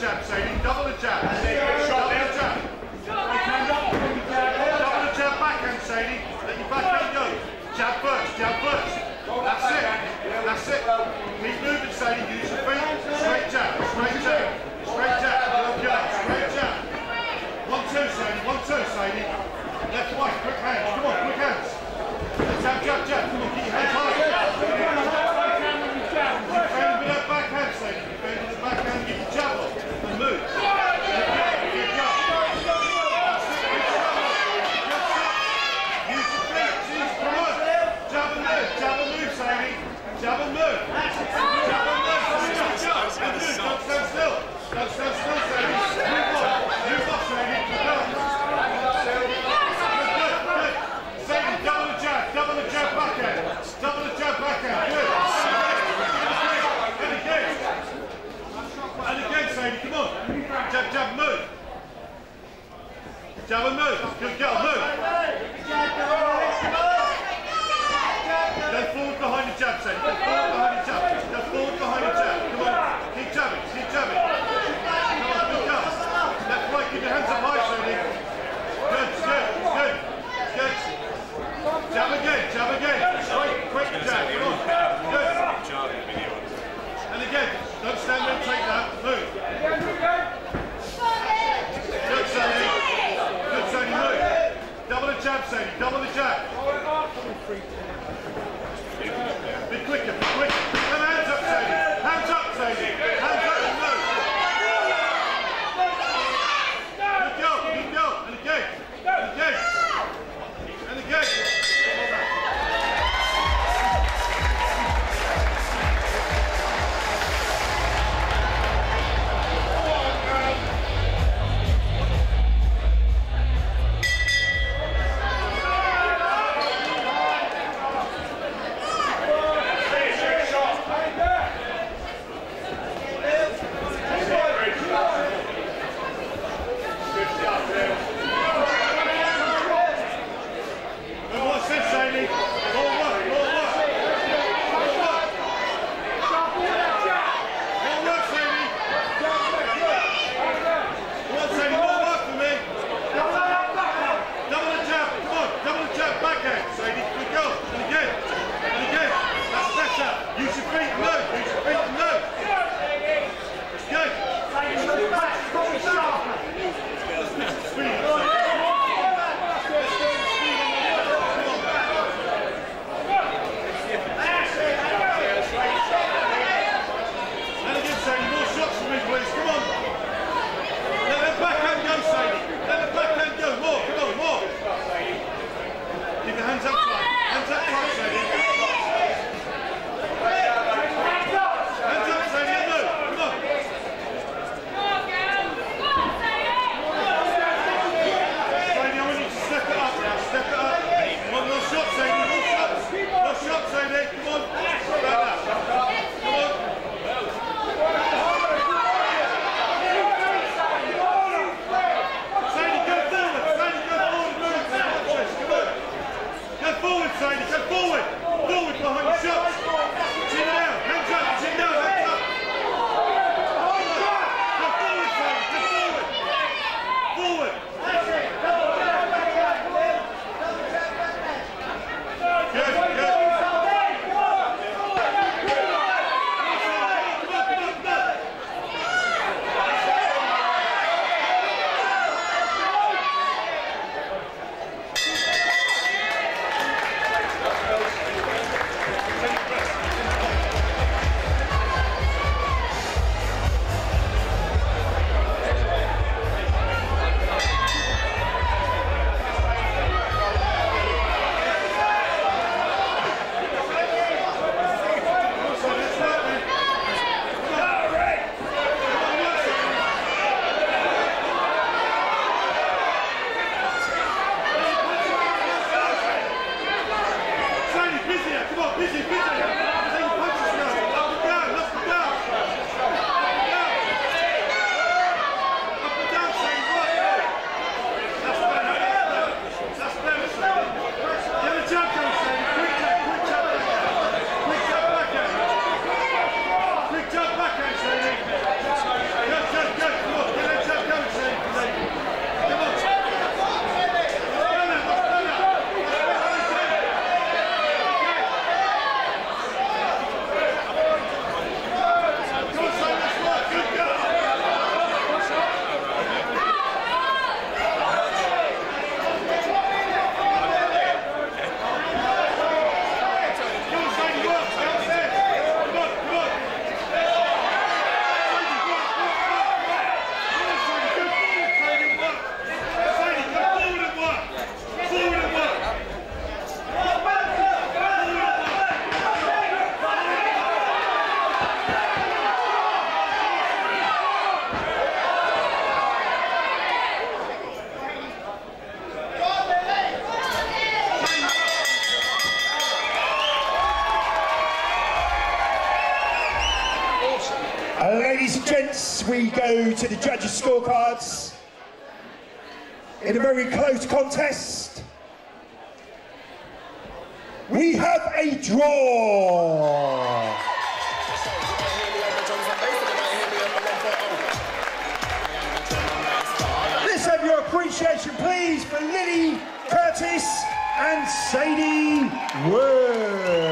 jab, Sadie. Double the jab. Double the jab. Double the jab backhand, Sadie. Let your backhand go. Jab first, jab first. That's it. That's it. Keep moving, Sadie. Use your feet. Straight jab, straight jab. Straight jab. Okay, straight jab. One, two, Sadie. One, two, Sadie. Left, right. Quick hands. Come on, quick hands. Jab, jab, jab. Come on, keep your hands high. Defend with that backhand, Sadie. Defend with the backhand. Get your jab off and move. Get jab. Use your feet. Jeez, come on. Jab and move. Jab and move, Sadie. Jab and move. Jab and move. Jab, jab. And move. Don't stand still. Don't stand still, Sadie. Move off. Move off, Sadie. Good girl. Good, good. Sadie, double the jab. Double the jab backhand. Double the jab backhand. Good. And again. And again, Sadie. Come on. Jab, jab, move. And move. Good girl. Move. Go forward behind the jab, Sadie. Go forward behind the jab. Go forward behind the jab. Come on. Keep jabbing. Keep jabbing. Come on. Good girl. Left, right. Keep your hands up high, Sadie. Good. Good. Good. Good. Jab again. Jab again. Quick. Quick jab. Come on. Good. And again. Don't stand there and take that. Move. Gents, we go to the judges' scorecards in a very close contest. We have a draw. Let's have your appreciation, please, for Lilli Curtis and Sadie Woods.